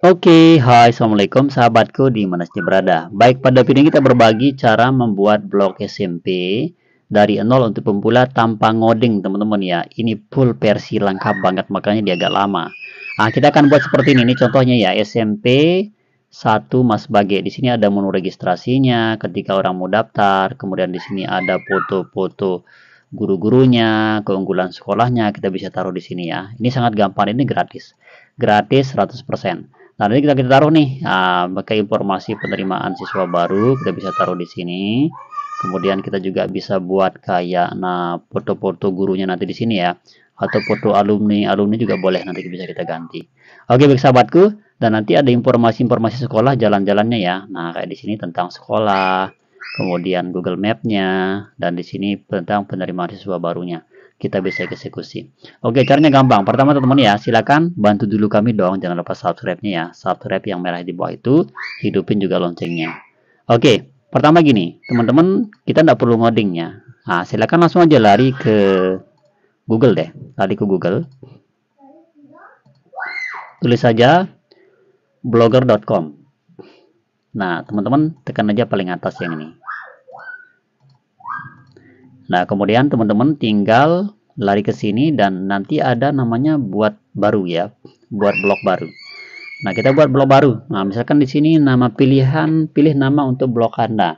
Oke, hai assalamualaikum sahabatku di mana saja berada. Baik, pada video ini kita berbagi cara membuat blog SMP dari nol untuk pemula tanpa ngoding teman-teman ya. Ini full versi lengkap banget makanya dia agak lama. Nah, kita akan buat seperti ini. Ini contohnya ya SMP 1 Mas Bage. Di sini ada menu registrasinya ketika orang mau daftar. Kemudian di sini ada foto-foto guru-gurunya, keunggulan sekolahnya kita bisa taruh di sini ya. Ini sangat gampang, ini gratis. Gratis 100%. Nah, nanti kita, kita taruh nih, nah, informasi penerimaan siswa baru, kita bisa taruh di sini. Kemudian kita juga bisa buat kayak nah foto-foto gurunya nanti di sini ya. Atau foto alumni, alumni juga boleh nanti bisa kita ganti. Oke, baik sahabatku, dan nanti ada informasi-informasi sekolah jalan-jalannya ya. Nah, kayak di sini tentang sekolah, kemudian Google Map-nya, dan di sini tentang penerimaan siswa barunya kita bisa eksekusi. Oke, caranya gampang. Pertama teman-teman ya, silakan bantu dulu kami dong. Jangan lupa subscribe-nya ya. Subscribe yang merah di bawah itu, hidupin juga loncengnya. Oke, pertama gini, teman-teman, kita tidak perlu ngodingnya. Nah, silakan langsung aja lari ke Google deh. Lari ke Google. Tulis saja blogger.com. Nah, teman-teman tekan aja paling atas yang ini. Nah, kemudian teman-teman tinggal lari ke sini dan nanti ada namanya buat baru ya, buat blog baru. Nah, kita buat blog baru. Nah, misalkan di sini nama pilihan, pilih nama untuk blog Anda.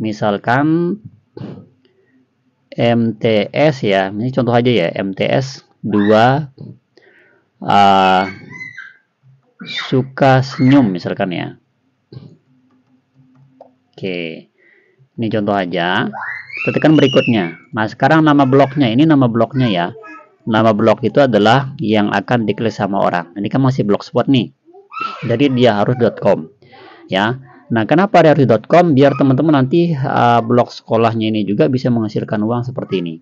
Misalkan MTS ya, ini contoh aja ya, MTS 2 uh, suka senyum misalkan ya. Oke. Ini contoh aja tekan berikutnya. Nah, sekarang nama blognya ini nama blognya ya. Nama blog itu adalah yang akan diklik sama orang. Ini kan masih blogspot nih. Jadi dia harus .com. Ya. Nah, kenapa dia harus .com? Biar teman-teman nanti uh, blog sekolahnya ini juga bisa menghasilkan uang seperti ini.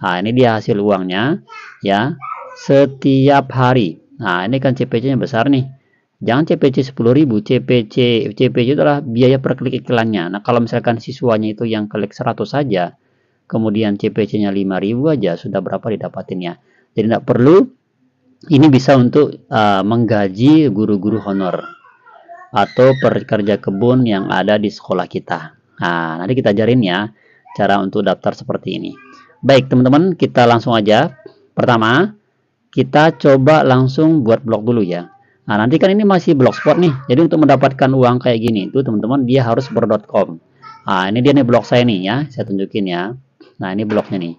Nah, ini dia hasil uangnya ya. Setiap hari. Nah, ini kan CPC-nya besar nih Jangan CPC 10.000, CPC CPC itu adalah biaya per klik iklannya. Nah, kalau misalkan siswanya itu yang klik 100 saja, kemudian CPC-nya 5.000 aja sudah berapa didapatinnya. Jadi tidak perlu ini bisa untuk uh, menggaji guru-guru honor atau pekerja kebun yang ada di sekolah kita. Nah, nanti kita ajarin ya cara untuk daftar seperti ini. Baik, teman-teman, kita langsung aja. Pertama, kita coba langsung buat blog dulu ya. Nah, nanti kan ini masih blogspot nih. Jadi untuk mendapatkan uang kayak gini itu teman-teman dia harus ber.com. Nah, ini dia nih blog saya nih ya. Saya tunjukin ya. Nah, ini blognya nih.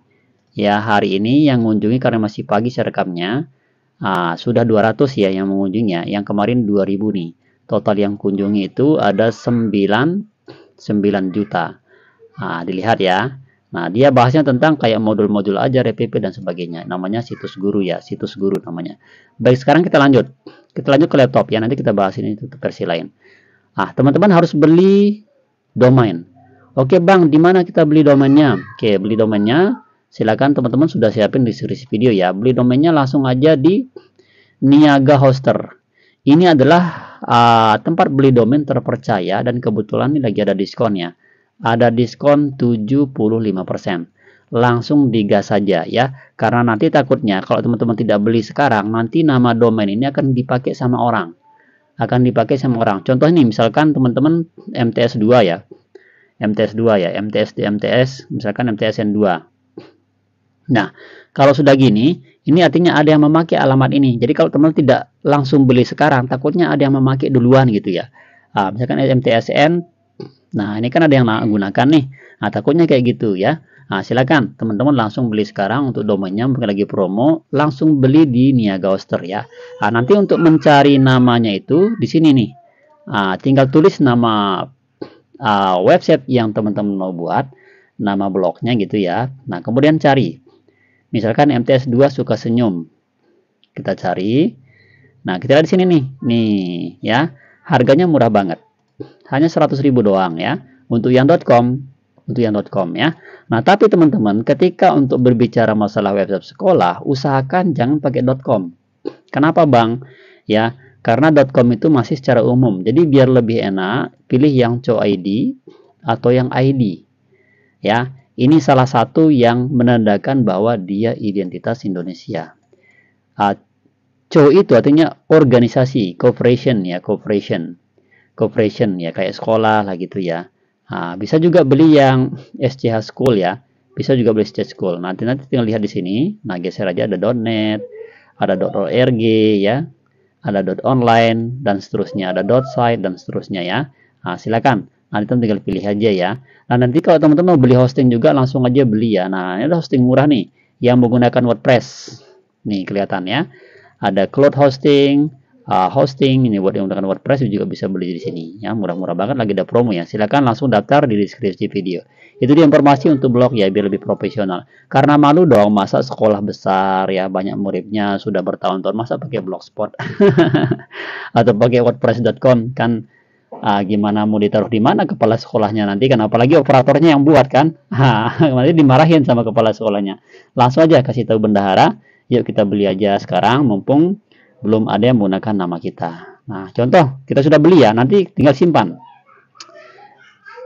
Ya, hari ini yang mengunjungi karena masih pagi saya rekamnya. Nah, sudah 200 ya yang mengunjunginya. Yang kemarin 2000 nih. Total yang kunjungi itu ada 9 9 juta. Nah, dilihat ya. Nah, dia bahasnya tentang kayak modul-modul aja, RPP dan sebagainya. Namanya situs guru ya, situs guru namanya. Baik, sekarang kita lanjut. Kita lanjut ke laptop ya, nanti kita bahas ini untuk versi lain. Ah, teman-teman harus beli domain. Oke bang, di mana kita beli domainnya? Oke, beli domainnya. Silakan teman-teman sudah siapin di series video ya. Beli domainnya langsung aja di Niaga Hoster. Ini adalah uh, tempat beli domain terpercaya dan kebetulan ini lagi ada diskonnya. Ada diskon 75% langsung digas saja ya karena nanti takutnya kalau teman-teman tidak beli sekarang nanti nama domain ini akan dipakai sama orang. Akan dipakai sama orang. Contoh ini misalkan teman-teman MTS 2 ya. MTS 2 ya MTS di MTS misalkan MTSN 2 nah kalau sudah gini ini artinya ada yang memakai alamat ini. Jadi kalau teman tidak langsung beli sekarang takutnya ada yang memakai duluan gitu ya. Nah, misalkan MTSN nah ini kan ada yang menggunakan nih nah takutnya kayak gitu ya Nah, silakan teman-teman langsung beli sekarang untuk domainnya mungkin lagi promo, langsung beli di Niaga Hoster ya. Nah, nanti untuk mencari namanya itu di sini nih. Nah, tinggal tulis nama uh, website yang teman-teman mau buat, nama blognya gitu ya. Nah, kemudian cari. Misalkan MTS 2 suka senyum. Kita cari. Nah, kita lihat di sini nih. Nih, ya. Harganya murah banget. Hanya 100.000 doang ya. Untuk yang .com untuk yang .com ya. Nah, tapi teman-teman, ketika untuk berbicara masalah website sekolah, usahakan jangan pakai .com. Kenapa, Bang? Ya, karena .com itu masih secara umum. Jadi biar lebih enak, pilih yang co.id atau yang ID. Ya, ini salah satu yang menandakan bahwa dia identitas Indonesia. Uh, Co itu artinya organisasi, cooperation ya, cooperation. Cooperation ya, kayak sekolah lah gitu ya. Nah, bisa juga beli yang SCH School ya. Bisa juga beli SCH School. Nanti nanti tinggal lihat di sini. Nah, geser aja ada .net, ada .org ya, ada .online dan seterusnya, ada .site dan seterusnya ya. Nah, silakan. Nanti tinggal pilih aja ya. Nah, nanti kalau teman-teman mau beli hosting juga langsung aja beli ya. Nah, ini ada hosting murah nih yang menggunakan WordPress. Nih kelihatan ya. Ada cloud hosting, uh, hosting ini buat yang menggunakan WordPress juga bisa beli di sini. Ya murah-murah banget lagi ada promo ya. Silakan langsung daftar di deskripsi video. Itu dia informasi untuk blog ya biar lebih profesional. Karena malu dong masa sekolah besar ya banyak muridnya sudah bertahun-tahun masa pakai blogspot? Atau pakai wordpress.com kan uh, gimana mau ditaruh di mana kepala sekolahnya nanti kan? Apalagi operatornya yang buat kan? Nanti dimarahin sama kepala sekolahnya. Langsung aja kasih tahu bendahara. Yuk kita beli aja sekarang mumpung belum ada yang menggunakan nama kita nah contoh kita sudah beli ya nanti tinggal simpan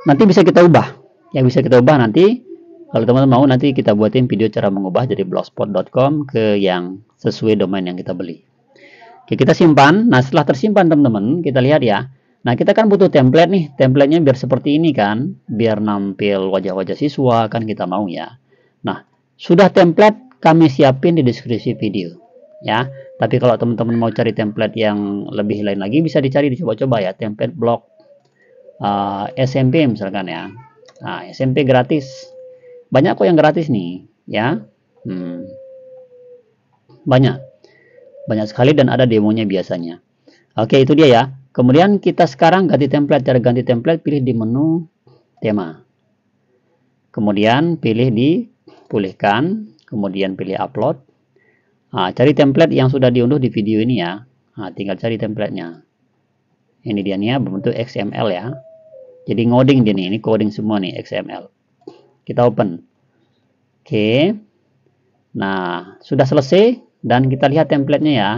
nanti bisa kita ubah yang bisa kita ubah nanti kalau teman-teman mau nanti kita buatin video cara mengubah dari blogspot.com ke yang sesuai domain yang kita beli Oke, kita simpan nah setelah tersimpan teman-teman kita lihat ya Nah, kita kan butuh template nih. Templatenya biar seperti ini kan. Biar nampil wajah-wajah siswa kan kita mau ya. Nah, sudah template kami siapin di deskripsi video. Ya, tapi kalau teman-teman mau cari template yang lebih lain lagi bisa dicari dicoba-coba ya. Template blog uh, SMP misalkan ya. Nah, SMP gratis. Banyak kok yang gratis nih, ya. Hmm. Banyak. Banyak sekali dan ada demonya biasanya. Oke, itu dia ya. Kemudian kita sekarang ganti template. Cara ganti template pilih di menu tema. Kemudian pilih di pulihkan. Kemudian pilih upload. Nah, cari template yang sudah diunduh di video ini ya. Nah, tinggal cari templatenya. Ini dia nih ya, berbentuk XML ya. Jadi ngoding dia nih, ini coding semua nih XML. Kita open. Oke. Nah, sudah selesai dan kita lihat templatenya ya.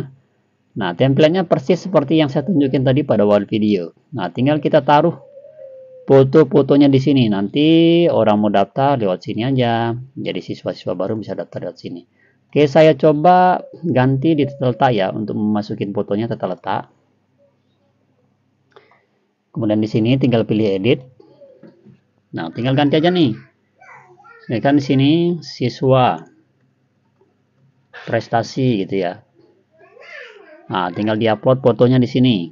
Nah, templatenya persis seperti yang saya tunjukin tadi pada awal video. Nah, tinggal kita taruh foto-fotonya di sini. Nanti orang mau daftar lewat sini aja. Jadi siswa-siswa baru bisa daftar lewat sini. Oke, saya coba ganti di tata letak ya untuk memasukin fotonya tata letak. Kemudian di sini tinggal pilih edit. Nah, tinggal ganti aja nih. Ini kan di sini siswa prestasi gitu ya. Nah, tinggal diupload fotonya di sini.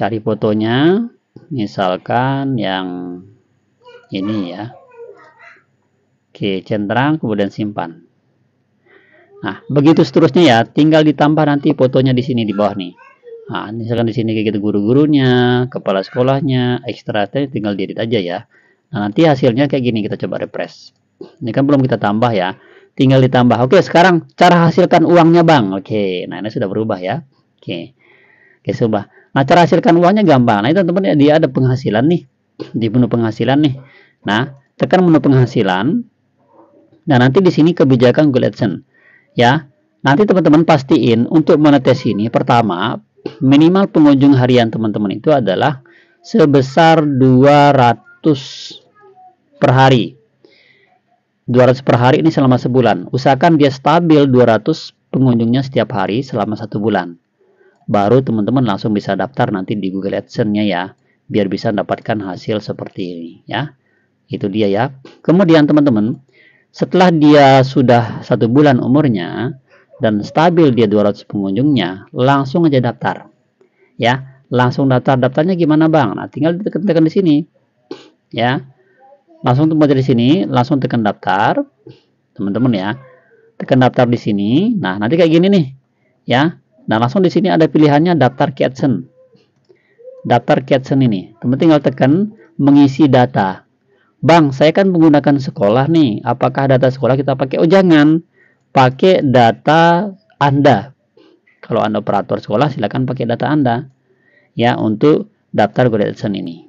Cari fotonya, misalkan yang ini ya. Oke, centang, kemudian simpan. Nah, begitu seterusnya ya, tinggal ditambah nanti fotonya di sini di bawah nih. Nah, misalkan di sini kayak gitu guru-gurunya, kepala sekolahnya, ekstra tinggal diedit aja ya. Nah, nanti hasilnya kayak gini kita coba refresh. Ini kan belum kita tambah ya tinggal ditambah. Oke, sekarang cara hasilkan uangnya, Bang. Oke, nah ini sudah berubah ya. Oke. Oke, coba. Nah, cara hasilkan uangnya gampang. Nah, itu teman-teman dia ada penghasilan nih. Di menu penghasilan nih. Nah, tekan menu penghasilan. Nah, nanti di sini kebijakan Google AdSense. Ya. Nanti teman-teman pastiin untuk monetis ini pertama minimal pengunjung harian teman-teman itu adalah sebesar 200 per hari. 200 per hari ini selama sebulan. Usahakan dia stabil 200 pengunjungnya setiap hari selama satu bulan. Baru teman-teman langsung bisa daftar nanti di Google AdSense-nya ya. Biar bisa mendapatkan hasil seperti ini ya. Itu dia ya. Kemudian teman-teman, setelah dia sudah satu bulan umurnya dan stabil dia 200 pengunjungnya, langsung aja daftar. Ya, langsung daftar. Daftarnya gimana bang? Nah, tinggal ditekan-tekan di sini. Ya, langsung tunggu dari sini langsung tekan daftar teman-teman ya tekan daftar di sini nah nanti kayak gini nih ya nah langsung di sini ada pilihannya daftar caption daftar caption ini teman tinggal tekan mengisi data bang saya kan menggunakan sekolah nih. Apakah data sekolah kita pakai? Oh jangan. Pakai data anda. Kalau anda operator sekolah silakan pakai data anda. Ya untuk daftar AdSense ini.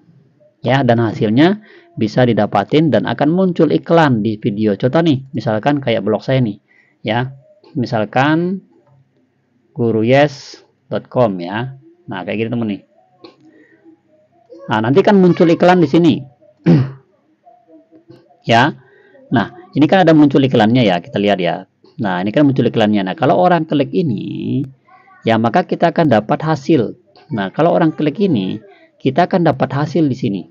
Ya dan hasilnya bisa didapatin dan akan muncul iklan di video. Contoh nih misalkan kayak blog saya nih. Ya misalkan guruyes.com ya. Nah kayak gitu temen nih. Nah nanti kan muncul iklan di sini ya nah ini kan ada muncul iklannya ya kita lihat ya Nah, ini kan muncul iklannya. Nah, kalau orang klik ini, ya maka kita akan dapat hasil. Nah, kalau orang klik ini, kita akan dapat hasil di sini.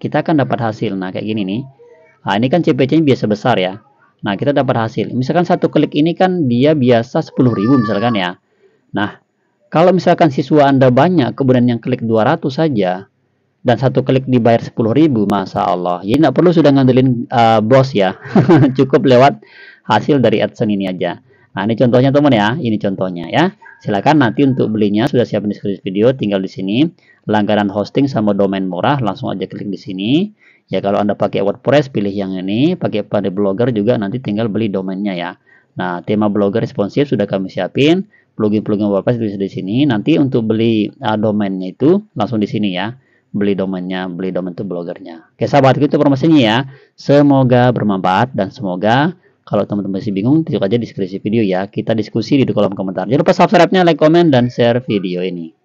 Kita akan dapat hasil. Nah, kayak gini nih. Nah, ini kan CPC-nya biasa besar ya. Nah, kita dapat hasil. Misalkan satu klik ini kan dia biasa 10.000 misalkan ya. Nah, kalau misalkan siswa Anda banyak, kemudian yang klik 200 saja, dan satu klik dibayar 10.000 masa Allah. Jadi nggak perlu sudah ngandelin uh, bos ya. Cukup lewat hasil dari AdSense ini aja. Nah ini contohnya teman ya. Ini contohnya ya. Silakan nanti untuk belinya sudah siap di deskripsi video tinggal di sini. Langganan hosting sama domain murah langsung aja klik di sini. Ya kalau anda pakai WordPress pilih yang ini. Pakai pada blogger juga nanti tinggal beli domainnya ya. Nah tema blogger responsif sudah kami siapin. Plugin-plugin WordPress bisa di sini. Nanti untuk beli uh, domainnya itu langsung di sini ya beli domainnya, beli domain itu blogernya. Oke sahabat, itu informasinya ya. Semoga bermanfaat dan semoga kalau teman-teman masih bingung, tunjuk aja deskripsi video ya. Kita diskusi di kolom komentar. Jangan lupa subscribe-nya, like, komen, dan share video ini.